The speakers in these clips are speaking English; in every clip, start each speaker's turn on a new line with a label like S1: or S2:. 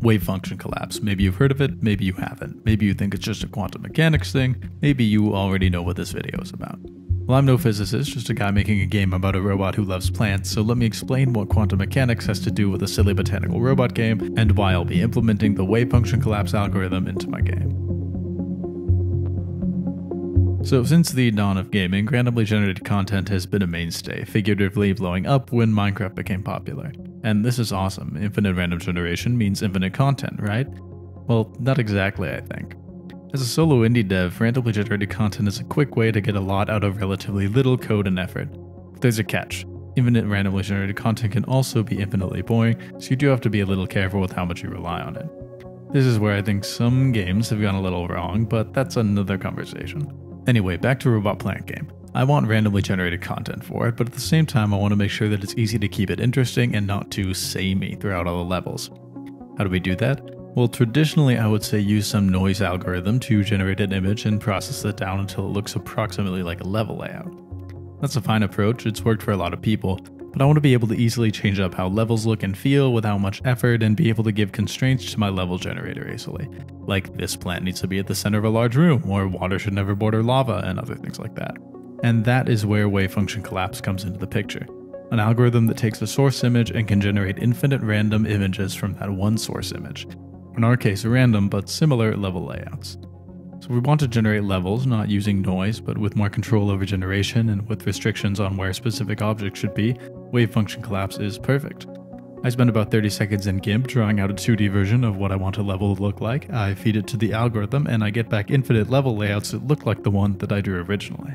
S1: Wave function collapse. Maybe you've heard of it, maybe you haven't. Maybe you think it's just a quantum mechanics thing, maybe you already know what this video is about. Well, I'm no physicist, just a guy making a game about a robot who loves plants, so let me explain what quantum mechanics has to do with a silly botanical robot game, and why I'll be implementing the wave function collapse algorithm into my game. So, since the dawn of gaming, randomly generated content has been a mainstay, figuratively blowing up when Minecraft became popular. And this is awesome. Infinite random generation means infinite content, right? Well, not exactly, I think. As a solo indie dev, randomly generated content is a quick way to get a lot out of relatively little code and effort. But there's a catch. Infinite randomly generated content can also be infinitely boring, so you do have to be a little careful with how much you rely on it. This is where I think some games have gone a little wrong, but that's another conversation. Anyway, back to Robot Plant Game. I want randomly generated content for it, but at the same time I want to make sure that it's easy to keep it interesting and not too samey throughout all the levels. How do we do that? Well, traditionally I would say use some noise algorithm to generate an image and process it down until it looks approximately like a level layout. That's a fine approach, it's worked for a lot of people, but I want to be able to easily change up how levels look and feel without much effort and be able to give constraints to my level generator easily. Like this plant needs to be at the center of a large room, or water should never border lava, and other things like that. And that is where wave function collapse comes into the picture. An algorithm that takes a source image and can generate infinite random images from that one source image, in our case random but similar level layouts. So we want to generate levels not using noise but with more control over generation and with restrictions on where specific objects should be, wave function collapse is perfect. I spend about 30 seconds in GIMP drawing out a 2D version of what I want a level to look like, I feed it to the algorithm, and I get back infinite level layouts that look like the one that I drew originally.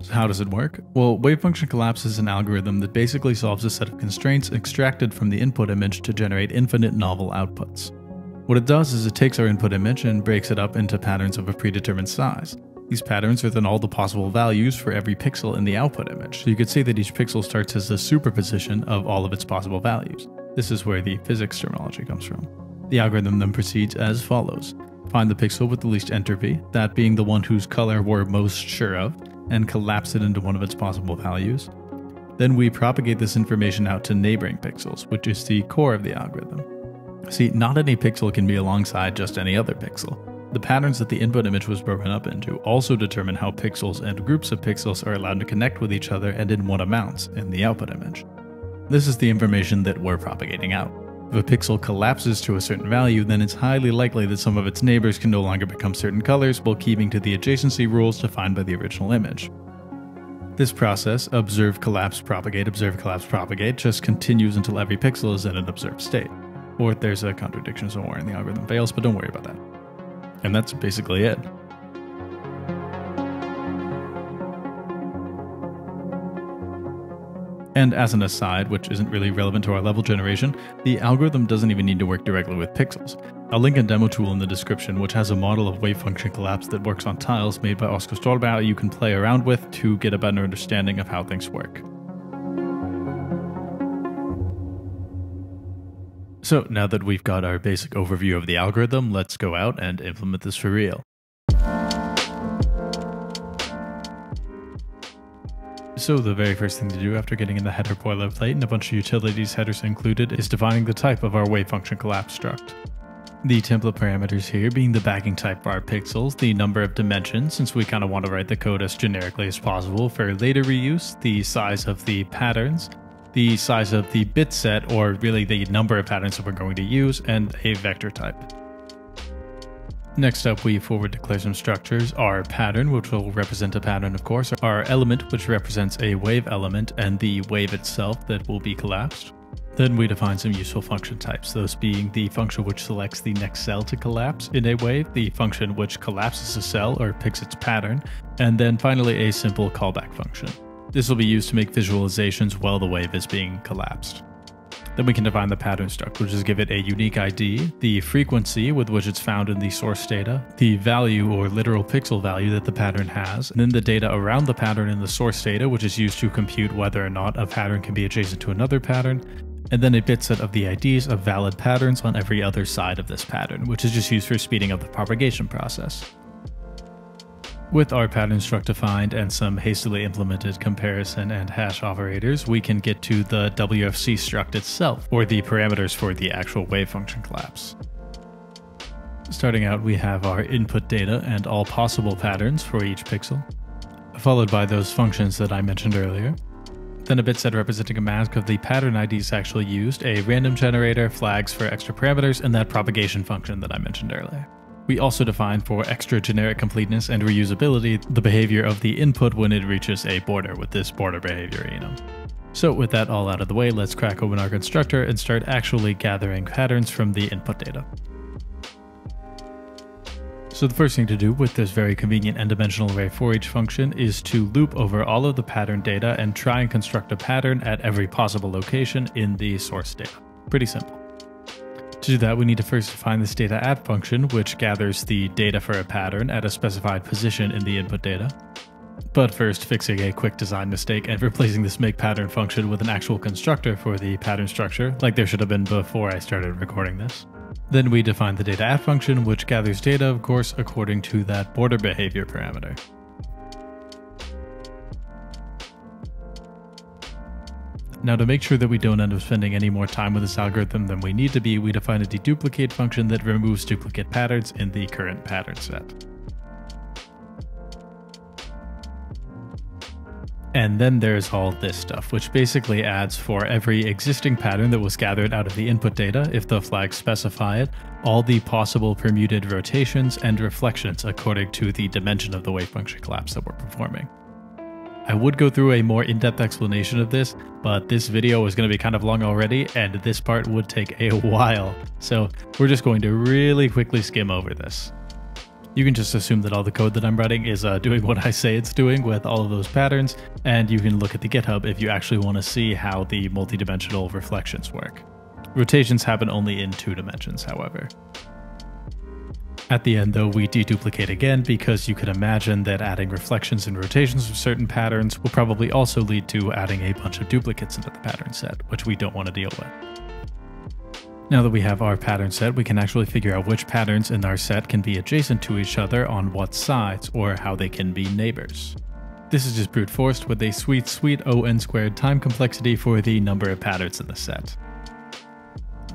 S1: So how does it work? Well, wave function collapse is an algorithm that basically solves a set of constraints extracted from the input image to generate infinite novel outputs. What it does is it takes our input image and breaks it up into patterns of a predetermined size. These patterns are then all the possible values for every pixel in the output image, so you could say that each pixel starts as a superposition of all of its possible values. This is where the physics terminology comes from. The algorithm then proceeds as follows. Find the pixel with the least entropy, that being the one whose color we're most sure of, and collapse it into one of its possible values. Then we propagate this information out to neighboring pixels, which is the core of the algorithm. See, not any pixel can be alongside just any other pixel. The patterns that the input image was broken up into also determine how pixels and groups of pixels are allowed to connect with each other and in what amounts in the output image. This is the information that we're propagating out. If a pixel collapses to a certain value, then it's highly likely that some of its neighbors can no longer become certain colors while keeping to the adjacency rules defined by the original image. This process, observe, collapse, propagate, observe, collapse, propagate, just continues until every pixel is in an observed state. Or there's a contradiction somewhere and the algorithm fails, but don't worry about that. And that's basically it. And as an aside, which isn't really relevant to our level generation, the algorithm doesn't even need to work directly with pixels. I'll link a demo tool in the description which has a model of wave function collapse that works on tiles made by Oskar Stålberg you can play around with to get a better understanding of how things work. So now that we've got our basic overview of the algorithm, let's go out and implement this for real. So the very first thing to do after getting in the header boilerplate and a bunch of utilities headers included is defining the type of our wave function collapse struct. The template parameters here being the backing type for our pixels, the number of dimensions since we kind of want to write the code as generically as possible for later reuse, the size of the patterns, the size of the bit set or really the number of patterns that we're going to use, and a vector type. Next up, we forward declare some structures, our pattern, which will represent a pattern of course, our element, which represents a wave element, and the wave itself that will be collapsed. Then we define some useful function types, those being the function which selects the next cell to collapse in a wave, the function which collapses a cell or picks its pattern, and then finally a simple callback function. This will be used to make visualizations while the wave is being collapsed. Then we can define the pattern struct, which is give it a unique ID, the frequency with which it's found in the source data, the value or literal pixel value that the pattern has, and then the data around the pattern in the source data, which is used to compute whether or not a pattern can be adjacent to another pattern, and then a bit set of the IDs of valid patterns on every other side of this pattern, which is just used for speeding up the propagation process. With our pattern struct defined and some hastily implemented comparison and hash operators, we can get to the WFC struct itself, or the parameters for the actual wave function collapse. Starting out, we have our input data and all possible patterns for each pixel, followed by those functions that I mentioned earlier. Then a bit set representing a mask of the pattern IDs actually used, a random generator, flags for extra parameters, and that propagation function that I mentioned earlier. We also define for extra generic completeness and reusability the behavior of the input when it reaches a border with this border behavior enum. So with that all out of the way, let's crack open our constructor and start actually gathering patterns from the input data. So the first thing to do with this very convenient n-dimensional array for each function is to loop over all of the pattern data and try and construct a pattern at every possible location in the source data. Pretty simple. To do that, we need to first define this data add function, which gathers the data for a pattern at a specified position in the input data. But first, fixing a quick design mistake and replacing this make pattern function with an actual constructor for the pattern structure, like there should have been before I started recording this. Then we define the data add function, which gathers data, of course, according to that border behavior parameter. Now to make sure that we don't end up spending any more time with this algorithm than we need to be, we define a deduplicate function that removes duplicate patterns in the current pattern set. And then there's all this stuff, which basically adds for every existing pattern that was gathered out of the input data, if the flags specify it, all the possible permuted rotations and reflections according to the dimension of the wave function collapse that we're performing. I would go through a more in-depth explanation of this, but this video is going to be kind of long already, and this part would take a while, so we're just going to really quickly skim over this. You can just assume that all the code that I'm writing is uh, doing what I say it's doing with all of those patterns, and you can look at the GitHub if you actually want to see how the multidimensional reflections work. Rotations happen only in two dimensions, however. At the end though, we deduplicate again because you could imagine that adding reflections and rotations of certain patterns will probably also lead to adding a bunch of duplicates into the pattern set, which we don't want to deal with. Now that we have our pattern set, we can actually figure out which patterns in our set can be adjacent to each other on what sides, or how they can be neighbors. This is just brute forced with a sweet, sweet ON squared time complexity for the number of patterns in the set.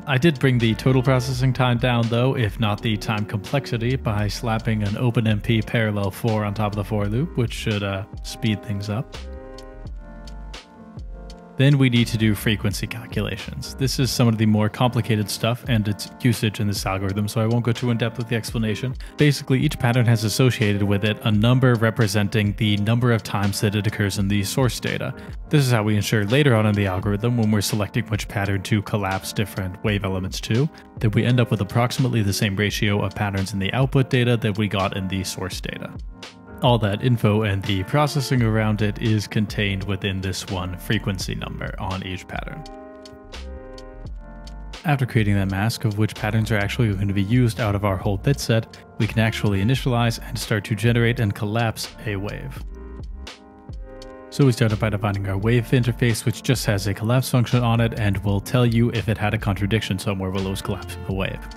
S1: I did bring the total processing time down though, if not the time complexity, by slapping an OpenMP parallel for on top of the for loop, which should uh, speed things up. Then we need to do frequency calculations. This is some of the more complicated stuff and its usage in this algorithm, so I won't go too in depth with the explanation. Basically, each pattern has associated with it a number representing the number of times that it occurs in the source data. This is how we ensure later on in the algorithm, when we're selecting which pattern to collapse different wave elements to, that we end up with approximately the same ratio of patterns in the output data that we got in the source data. All that info and the processing around it is contained within this one frequency number on each pattern. After creating that mask of which patterns are actually going to be used out of our whole bit set, we can actually initialize and start to generate and collapse a wave. So we started by defining our wave interface, which just has a collapse function on it and will tell you if it had a contradiction somewhere while it was collapsing the wave.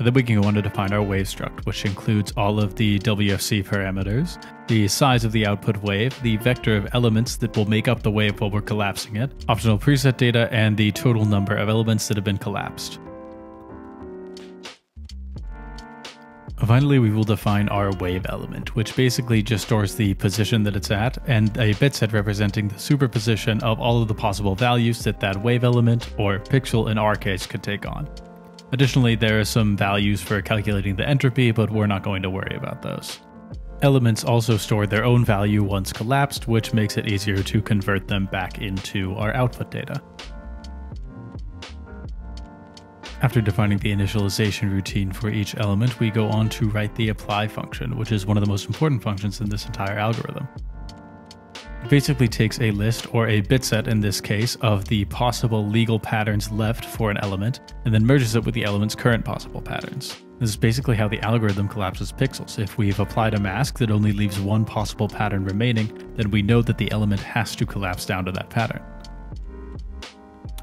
S1: Then we can go on to define our wave struct, which includes all of the WFC parameters, the size of the output wave, the vector of elements that will make up the wave while we're collapsing it, optional preset data, and the total number of elements that have been collapsed. Finally, we will define our wave element, which basically just stores the position that it's at and a bit set representing the superposition of all of the possible values that that wave element, or pixel in our case, could take on. Additionally, there are some values for calculating the entropy, but we're not going to worry about those. Elements also store their own value once collapsed, which makes it easier to convert them back into our output data. After defining the initialization routine for each element, we go on to write the apply function, which is one of the most important functions in this entire algorithm basically takes a list, or a bit set in this case, of the possible legal patterns left for an element, and then merges it with the element's current possible patterns. This is basically how the algorithm collapses pixels. If we've applied a mask that only leaves one possible pattern remaining, then we know that the element has to collapse down to that pattern.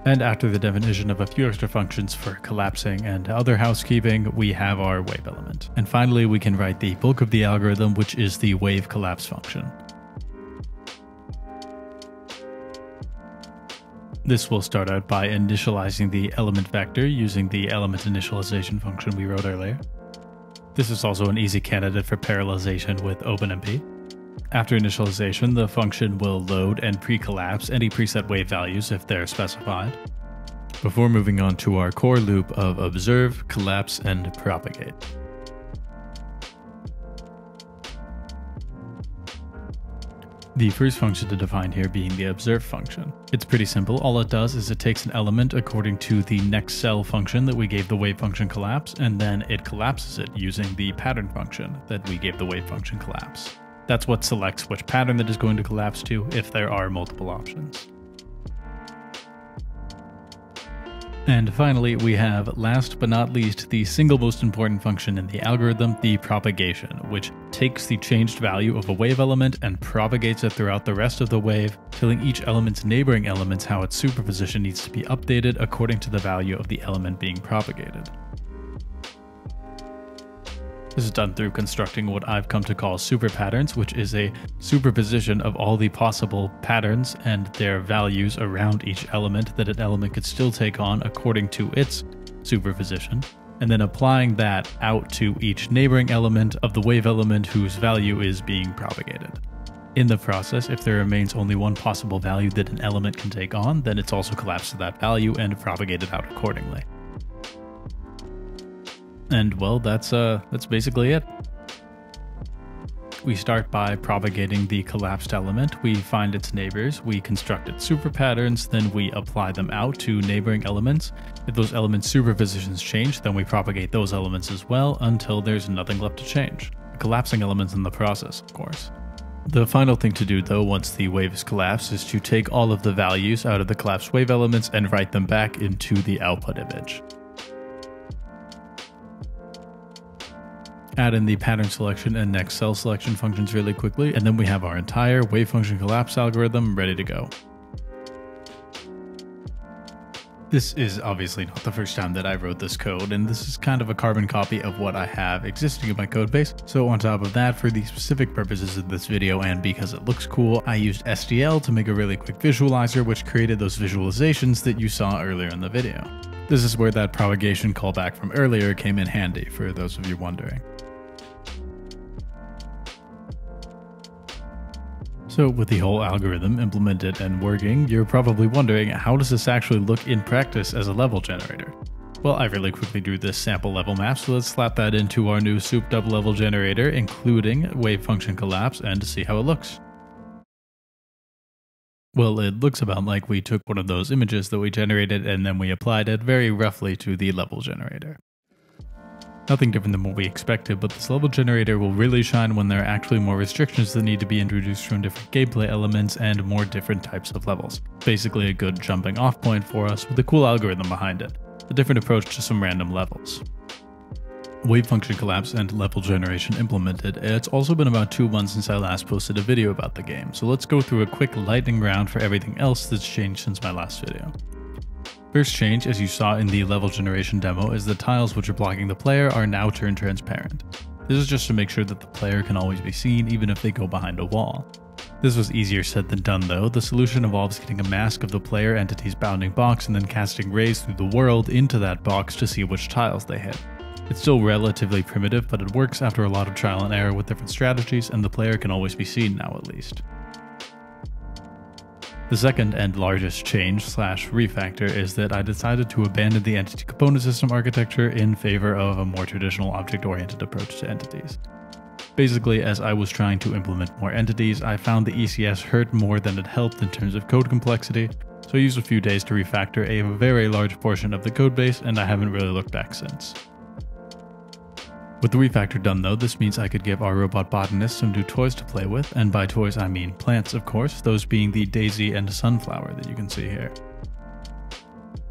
S1: And after the definition of a few extra functions for collapsing and other housekeeping, we have our wave element. And finally, we can write the bulk of the algorithm, which is the wave collapse function. This will start out by initializing the element vector using the element initialization function we wrote earlier. This is also an easy candidate for parallelization with OpenMP. After initialization, the function will load and pre-collapse any preset wave values if they're specified, before moving on to our core loop of observe, collapse, and propagate. The first function to define here being the observe function. It's pretty simple. All it does is it takes an element according to the next cell function that we gave the wave function collapse, and then it collapses it using the pattern function that we gave the wave function collapse. That's what selects which pattern that is going to collapse to if there are multiple options. And finally, we have, last but not least, the single most important function in the algorithm, the propagation, which takes the changed value of a wave element and propagates it throughout the rest of the wave, telling each element's neighboring elements how its superposition needs to be updated according to the value of the element being propagated. This is done through constructing what I've come to call super patterns, which is a superposition of all the possible patterns and their values around each element that an element could still take on according to its superposition, and then applying that out to each neighboring element of the wave element whose value is being propagated. In the process, if there remains only one possible value that an element can take on, then it's also collapsed to that value and propagated out accordingly. And well, that's uh that's basically it. We start by propagating the collapsed element, we find its neighbors, we construct its super patterns, then we apply them out to neighboring elements. If those elements' superpositions change, then we propagate those elements as well until there's nothing left to change. Collapsing elements in the process, of course. The final thing to do though once the wave is collapsed is to take all of the values out of the collapsed wave elements and write them back into the output image. Add in the pattern selection and next cell selection functions really quickly, and then we have our entire wave function collapse algorithm ready to go. This is obviously not the first time that I wrote this code, and this is kind of a carbon copy of what I have existing in my codebase. So on top of that, for the specific purposes of this video and because it looks cool, I used SDL to make a really quick visualizer which created those visualizations that you saw earlier in the video. This is where that propagation callback from earlier came in handy, for those of you wondering. So with the whole algorithm implemented and working, you're probably wondering how does this actually look in practice as a level generator? Well, I really quickly drew this sample level map, so let's slap that into our new souped up level generator, including wave function collapse, and see how it looks. Well, it looks about like we took one of those images that we generated and then we applied it very roughly to the level generator. Nothing different than what we expected, but this level generator will really shine when there are actually more restrictions that need to be introduced from different gameplay elements and more different types of levels. Basically a good jumping off point for us with a cool algorithm behind it, a different approach to some random levels. Wave function collapse and level generation implemented, it's also been about two months since I last posted a video about the game, so let's go through a quick lightning round for everything else that's changed since my last video. First change, as you saw in the level generation demo, is the tiles which are blocking the player are now turned transparent. This is just to make sure that the player can always be seen even if they go behind a wall. This was easier said than done though, the solution involves getting a mask of the player entity's bounding box and then casting rays through the world into that box to see which tiles they hit. It's still relatively primitive, but it works after a lot of trial and error with different strategies, and the player can always be seen now at least. The second and largest change slash refactor is that I decided to abandon the entity component system architecture in favor of a more traditional object-oriented approach to entities. Basically, as I was trying to implement more entities, I found the ECS hurt more than it helped in terms of code complexity, so I used a few days to refactor a very large portion of the codebase and I haven't really looked back since. With the refactor done though, this means I could give our robot botanist some new toys to play with, and by toys I mean plants of course, those being the daisy and sunflower that you can see here.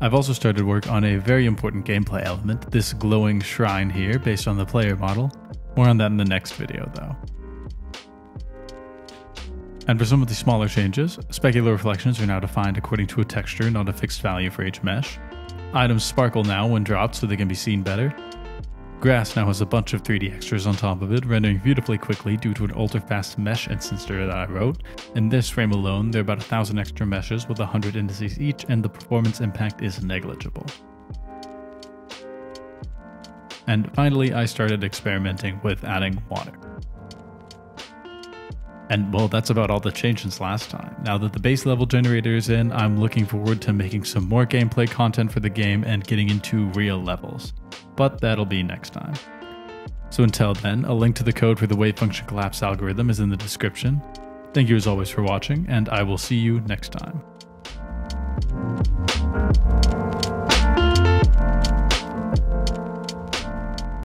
S1: I've also started work on a very important gameplay element, this glowing shrine here based on the player model. More on that in the next video though. And for some of the smaller changes, specular reflections are now defined according to a texture, not a fixed value for each mesh. Items sparkle now when dropped so they can be seen better. Grass now has a bunch of 3D extras on top of it, rendering beautifully quickly due to an ultra-fast mesh instancer that I wrote. In this frame alone, there are about a thousand extra meshes with 100 indices each, and the performance impact is negligible. And finally, I started experimenting with adding water. And well, that's about all the change since last time. Now that the base level generator is in, I'm looking forward to making some more gameplay content for the game and getting into real levels. But that'll be next time. So until then, a link to the code for the wave function collapse algorithm is in the description. Thank you as always for watching, and I will see you next time.